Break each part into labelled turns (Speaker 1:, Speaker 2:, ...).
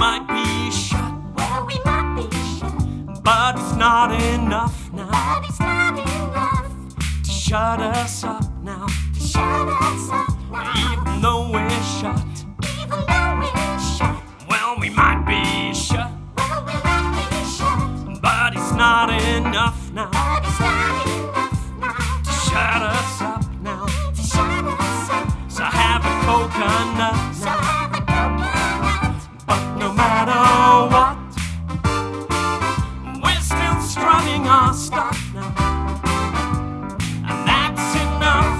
Speaker 1: might be shut. Well, we might be shut. But it's not enough now.
Speaker 2: But it's not enough
Speaker 1: to shut us up now.
Speaker 2: To shut us up now.
Speaker 1: Even though we're shut.
Speaker 2: Even though we're shut.
Speaker 1: Well, we might be shut.
Speaker 2: Well, we might be shut.
Speaker 1: But it's not enough now.
Speaker 2: But it's not enough now.
Speaker 1: To shut us up now.
Speaker 2: To shut us up.
Speaker 1: So have a coconut. Strumming our stuff now. And that's enough.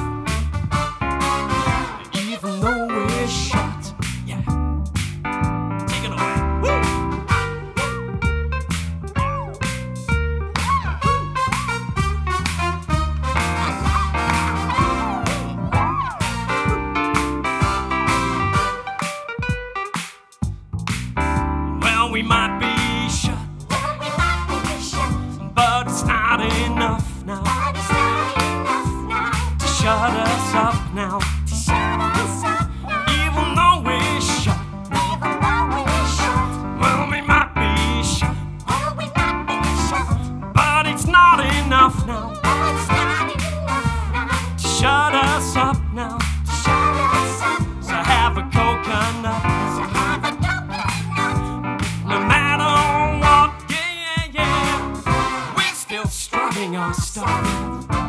Speaker 1: Even though we're shut. Yeah. Take it away. Woo! Well, we might be shut us up now. Even though we're well, we might be shut, but it's not enough now to shut us up now. So have a coconut our stuff.